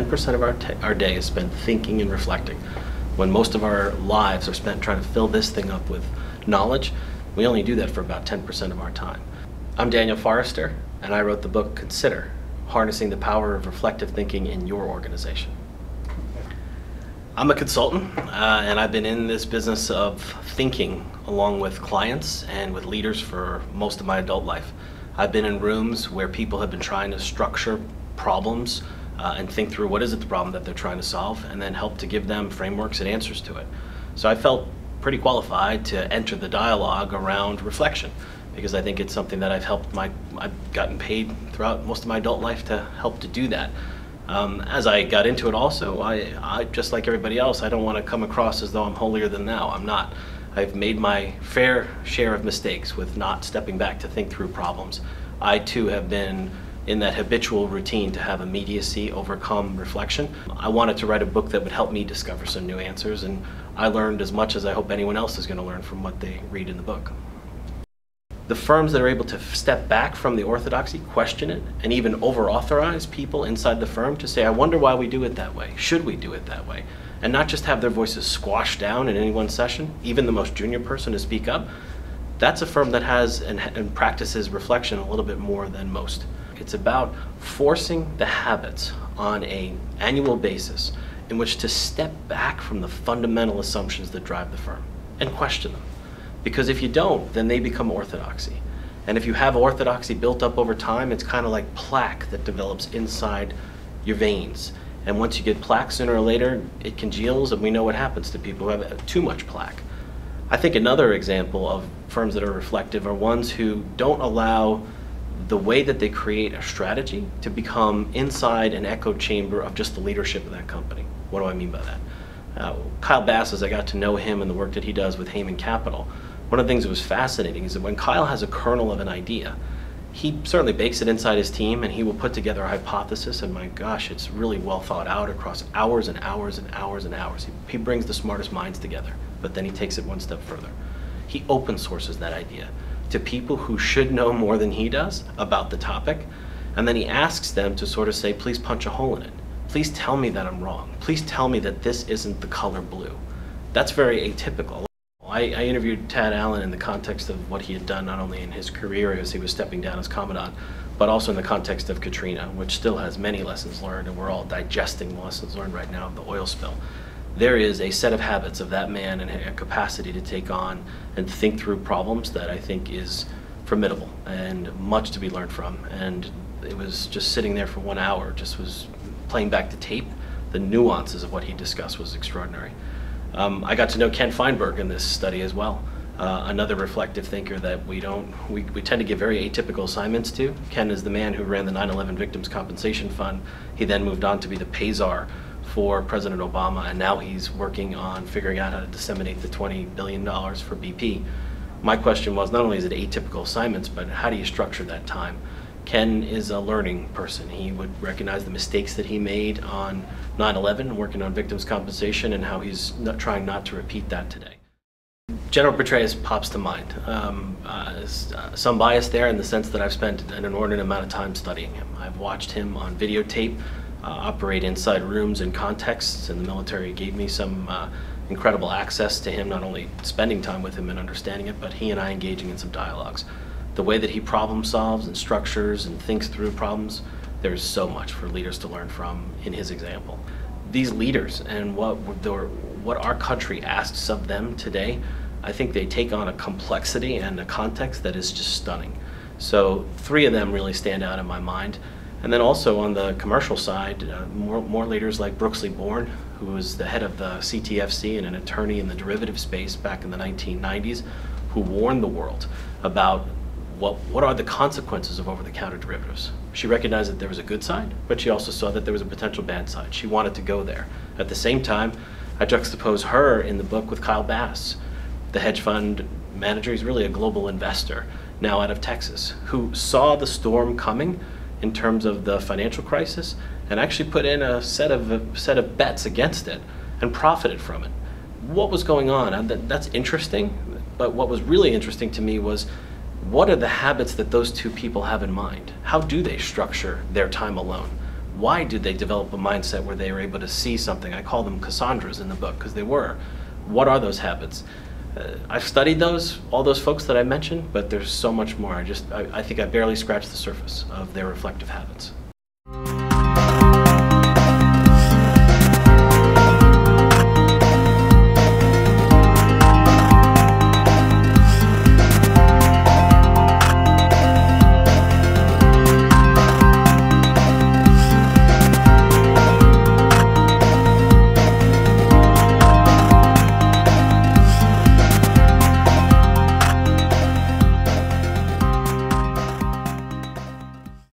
10% of our, our day is spent thinking and reflecting. When most of our lives are spent trying to fill this thing up with knowledge, we only do that for about 10% of our time. I'm Daniel Forrester, and I wrote the book Consider Harnessing the Power of Reflective Thinking in Your Organization. I'm a consultant, uh, and I've been in this business of thinking along with clients and with leaders for most of my adult life. I've been in rooms where people have been trying to structure problems uh, and think through what is it the problem that they're trying to solve and then help to give them frameworks and answers to it. So I felt pretty qualified to enter the dialogue around reflection because I think it's something that I've helped my, I've gotten paid throughout most of my adult life to help to do that. Um, as I got into it also, I, I, just like everybody else, I don't want to come across as though I'm holier than thou. I'm not. I've made my fair share of mistakes with not stepping back to think through problems. I too have been in that habitual routine to have immediacy overcome reflection. I wanted to write a book that would help me discover some new answers, and I learned as much as I hope anyone else is going to learn from what they read in the book. The firms that are able to step back from the orthodoxy, question it, and even over authorize people inside the firm to say, I wonder why we do it that way. Should we do it that way? And not just have their voices squashed down in any one session, even the most junior person to speak up. That's a firm that has and, and practices reflection a little bit more than most. It's about forcing the habits on a annual basis in which to step back from the fundamental assumptions that drive the firm and question them. Because if you don't, then they become orthodoxy. And if you have orthodoxy built up over time, it's kind of like plaque that develops inside your veins. And once you get plaque, sooner or later, it congeals, and we know what happens to people who have uh, too much plaque. I think another example of firms that are reflective are ones who don't allow the way that they create a strategy to become inside an echo chamber of just the leadership of that company. What do I mean by that? Uh, Kyle Bass, as I got to know him and the work that he does with Hayman Capital, one of the things that was fascinating is that when Kyle has a kernel of an idea, he certainly bakes it inside his team and he will put together a hypothesis and my gosh it's really well thought out across hours and hours and hours and hours he, he brings the smartest minds together but then he takes it one step further he open sources that idea to people who should know more than he does about the topic. And then he asks them to sort of say please punch a hole in it. Please tell me that i'm wrong. Please tell me that this isn't the color blue. That's very atypical. I, I, interviewed Thad Allen in the context of what he had done, not only in his career as he was stepping down as commandant, but also in the context of Katrina, which still has many lessons learned, and we're all digesting the lessons learned right now of the oil spill. There is a set of habits of that man and a capacity to take on and think through problems that I think is formidable and much to be learned from. And it was just sitting there for one hour, just was playing back the tape. The nuances of what he discussed was extraordinary. Um, I got to know Ken Feinberg in this study as well. Uh, another reflective thinker that we don't, we, we tend to give very atypical assignments to. Ken is the man who ran the 9-11 Victims Compensation Fund. He then moved on to be the pay-czar for President Obama, and now he's working on figuring out how to disseminate the $20 billion for BP. My question was, not only is it atypical assignments, but how do you structure that time? Ken is a learning person. He would recognize the mistakes that he made on 9-11, working on victims' compensation, and how he's not trying not to repeat that today. General Petraeus pops to mind. Um, uh, uh, some bias there in the sense that I've spent an inordinate amount of time studying him. I've watched him on videotape operate inside rooms and contexts, and the military gave me some uh, incredible access to him, not only spending time with him and understanding it, but he and I engaging in some dialogues the way that he problem solves and structures and thinks through problems, there's so much for leaders to learn from in his example. These leaders and what, what our country asks of them today, I think they take on a complexity and a context that is just stunning. So three of them really stand out in my mind. And then also on the commercial side, uh, more, more leaders like Brooksley Born, who was the head of the CTFC and an attorney in the derivative space back in the 1990s, who warned the world about what, what are the consequences of over-the-counter derivatives? She recognized that there was a good side, but she also saw that there was a potential bad side. She wanted to go there. At the same time, I juxtapose her in the book with Kyle Bass, the hedge fund manager. He's really a global investor now out of Texas, who saw the storm coming in terms of the financial crisis and actually put in a set of a set of bets against it and profited from it. What was going on? That's interesting, but what was really interesting to me was what are the habits that those two people have in mind? How do they structure their time alone? Why did they develop a mindset where they were able to see something? I call them Cassandras in the book because they were. What are those habits? Uh, I've studied those, all those folks that I mentioned, but there's so much more. I just, I, I think I barely scratched the surface of their reflective habits.